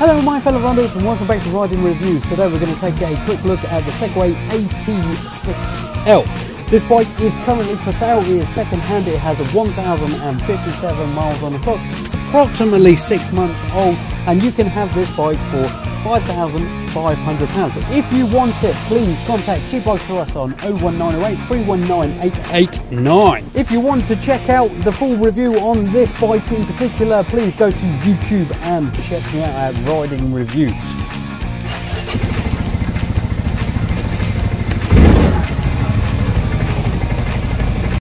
Hello my fellow runners and welcome back to Riding Reviews. Today we're going to take a quick look at the Segway AT6L. This bike is currently for sale, it is second hand, it has 1057 miles on the clock, it's approximately 6 months old and you can have this bike for £5,500. If you want it, please contact Cheap for us on 01908 319 889. If you want to check out the full review on this bike in particular, please go to YouTube and check me out at Riding Reviews.